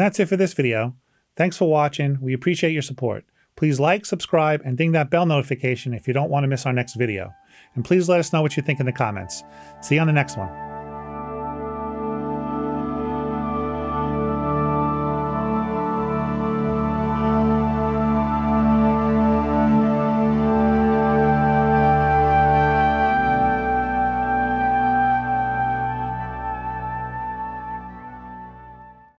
And that's it for this video. Thanks for watching. We appreciate your support. Please like, subscribe, and ding that bell notification if you don't want to miss our next video. And please let us know what you think in the comments. See you on the next one.